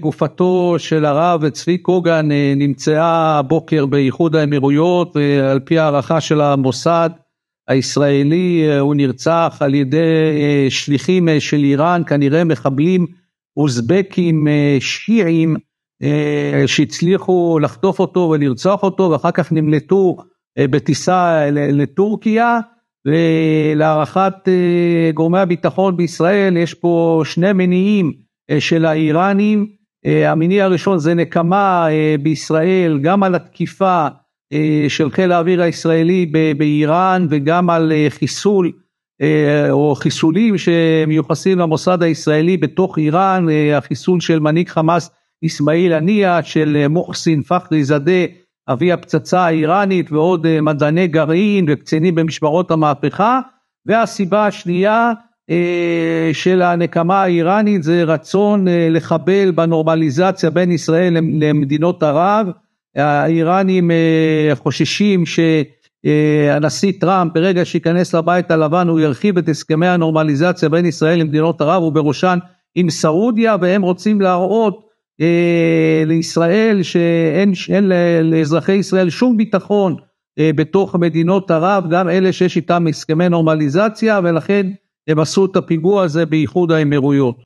גופתו של הרב צבי קוגן נמצאה הבוקר באיחוד האמירויות ועל פי הערכה של המוסד הישראלי הוא נרצח על ידי שליחים של איראן כנראה מחבלים אוזבקים שיעים שהצליחו לחטוף אותו ולרצוח אותו ואחר כך נמלטו בטיסה לטורקיה ולהערכת גורמי הביטחון בישראל יש פה שני מניעים של האיראנים המניע הראשון זה נקמה בישראל גם על התקיפה של חיל האוויר הישראלי באיראן וגם על חיסול או חיסולים שמיוחסים למוסד הישראלי בתוך איראן החיסול של מנהיג חמאס אסמאעיל הנייה של מוחסין פחרי זאדה אבי הפצצה האיראנית ועוד מדעני גרעין וקצינים במשמרות המהפכה. והסיבה השנייה של הנקמה האיראנית זה רצון לחבל בנורמליזציה בין ישראל למדינות ערב. האיראנים חוששים שהנשיא טראמפ ברגע שייכנס לבית הלבן הוא ירחיב את הסכמי הנורמליזציה בין ישראל למדינות ערב ובראשן עם סעודיה והם רוצים להראות לישראל שאין לאזרחי ישראל שום ביטחון בתוך מדינות ערב גם אלה שיש איתם הסכמי נורמליזציה ולכן הם עשו את הפיגוע הזה באיחוד האמירויות